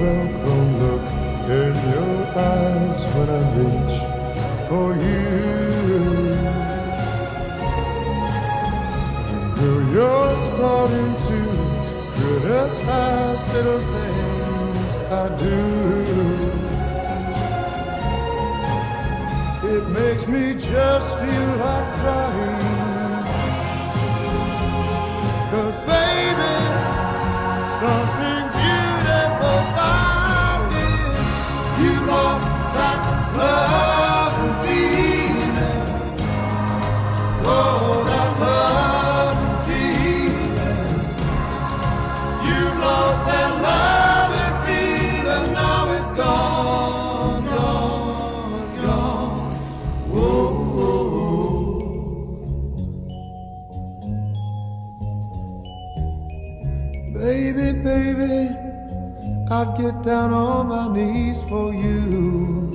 welcome oh, look in your eyes when I reach for you. Girl, you're starting to criticize little things I do. It makes me just feel like crying. Cause baby, something Baby, baby, I'd get down on my knees for you.